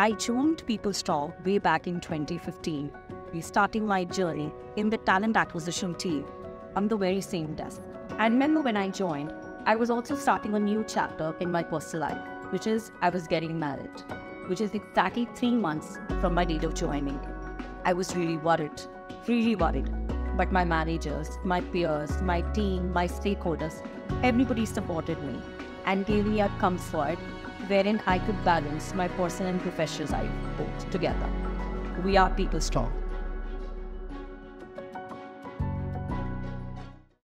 I joined PeopleStrong way back in 2015, restarting my journey in the talent acquisition team on the very same desk. I remember when I joined, I was also starting a new chapter in my personal life, which is I was getting married, which is exactly three months from my date of joining. I was really worried, really worried. But my managers, my peers, my team, my stakeholders, everybody supported me and gave me a comfort wherein I could balance my personal and professional life both together. We are PeopleStrong.